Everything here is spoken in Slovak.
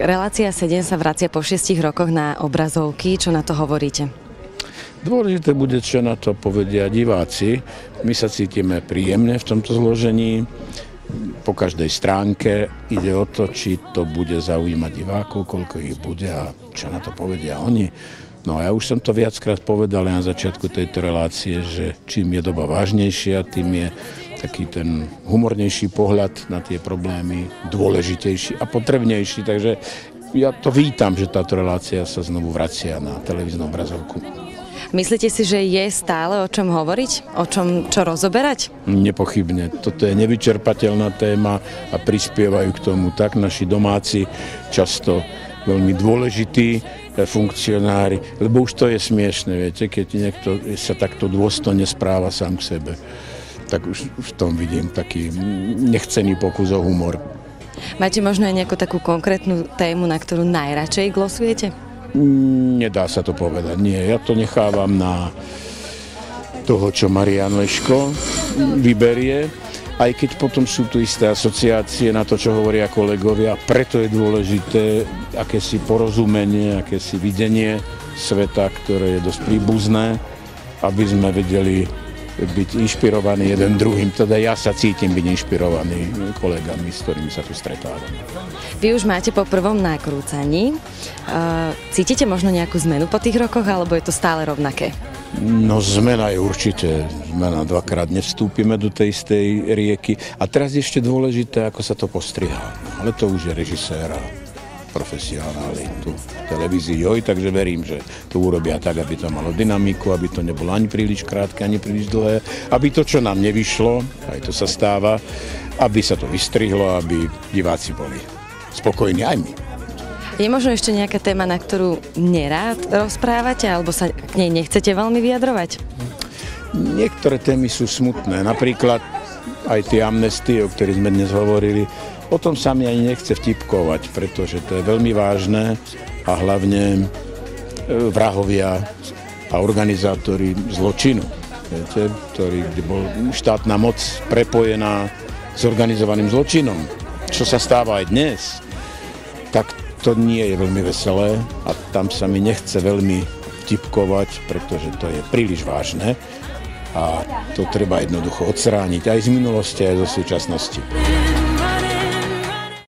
relácia 7 sa vracia po 6 rokoch na obrazovky. Čo na to hovoríte? Dôležité bude, čo na to povedia diváci. My sa cítime príjemne v tomto zložení. Po každej stránke ide o to, či to bude zaujímať divákov, koľko ich bude a čo na to povedia oni. No a ja už som to viackrát povedal na začiatku tejto relácie, že čím je doba vážnejšia, tým je taký ten humornejší pohľad na tie problémy dôležitejší a potrebnejší. Takže ja to vítam, že táto relácia sa znovu vracia na televíznu obrazovku. Myslíte si, že je stále o čom hovoriť? O čom čo rozoberať? Nepochybne. Toto je nevyčerpateľná téma a prispievajú k tomu tak naši domáci, často veľmi dôležití funkcionári, lebo už to je smiešne, viete, keď niekto sa takto dôstojne správa sám k sebe tak už v tom vidím taký nechcený pokus o humor. Máte možno aj nejakú takú konkrétnu tému, na ktorú najradšej glosujete? Nedá sa to povedať, nie. Ja to nechávam na toho, čo Marian Leško vyberie, aj keď potom sú tu isté asociácie na to, čo hovoria kolegovia. Preto je dôležité akési porozumenie, akési videnie sveta, ktoré je dosť príbuzné, aby sme vedeli byť inšpirovaný jeden druhým. Teda ja sa cítim byť inšpirovaný kolegami, s ktorými sa tu stretávam. Vy už máte po prvom nakrúcaní. Cítite možno nejakú zmenu po tých rokoch, alebo je to stále rovnaké? No zmena je určite. Zmena dvakrát nevstúpime do tej istej rieky. A teraz ešte dôležité, ako sa to postrihá. Ale to už je režiséra profesionáli tu v televízii JOJ, takže verím, že to urobia tak, aby to malo dynamiku, aby to nebolo ani príliš krátke, ani príliš dlhé, aby to, čo nám nevyšlo, aj to sa stáva, aby sa to vystrihlo, aby diváci boli spokojní aj my. Je možno ešte nejaká téma, na ktorú nerád rozprávate, alebo sa k nej nechcete veľmi vyjadrovať? Niektoré témy sú smutné, napríklad aj tie amnestie, o ktorých sme dnes hovorili, O tom sa mi ani nechce vtipkovať, pretože to je veľmi vážne a hlavne e, vrahovia a organizátori zločinu, viete, ktorý, kde bol štátna moc prepojená s organizovaným zločinom, čo sa stáva aj dnes, tak to nie je veľmi veselé a tam sa mi nechce veľmi vtipkovať, pretože to je príliš vážne a to treba jednoducho odstrániť aj z minulosti, aj zo súčasnosti.